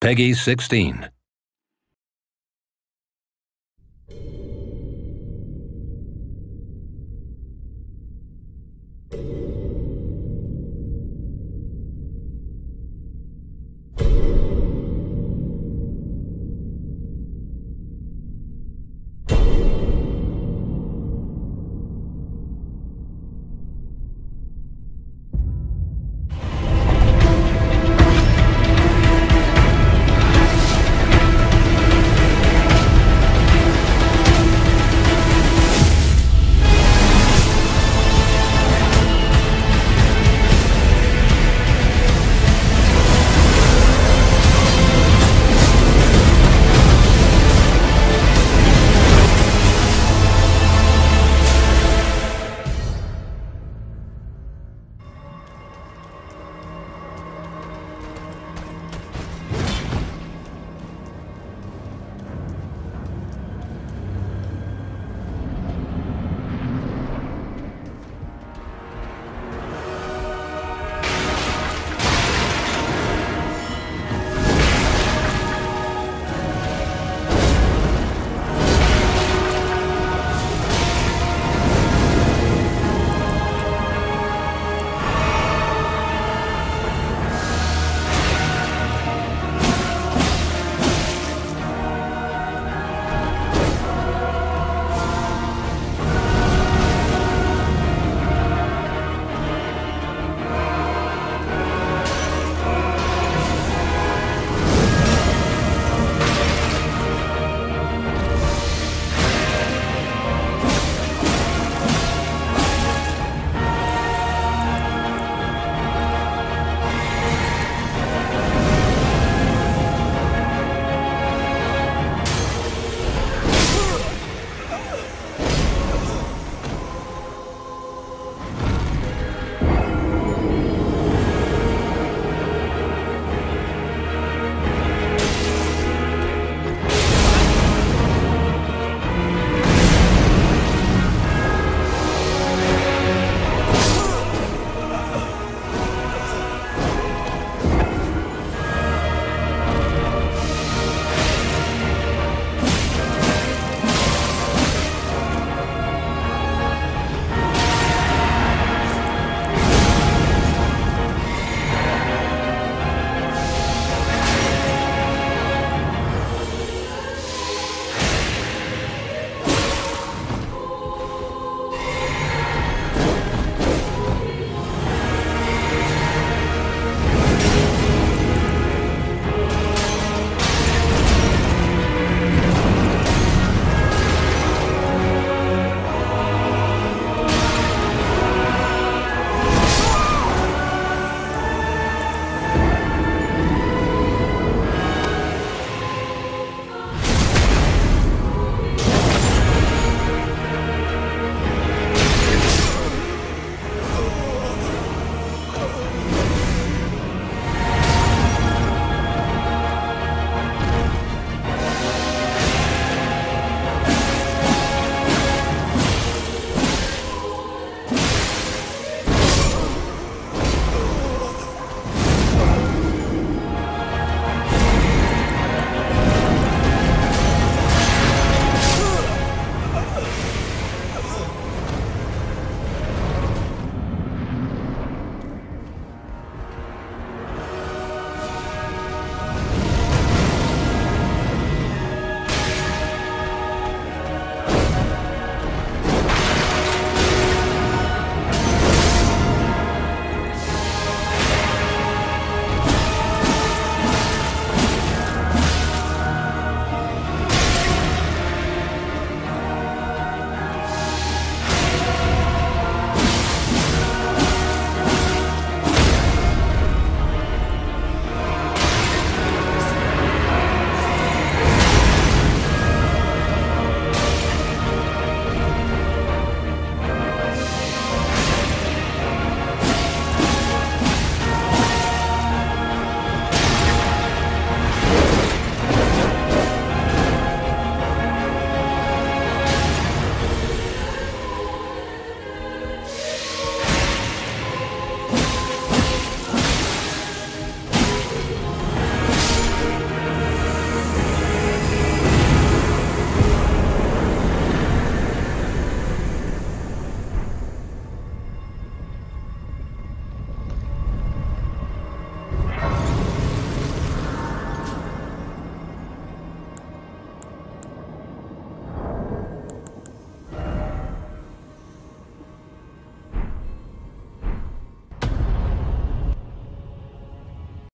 Peggy 16.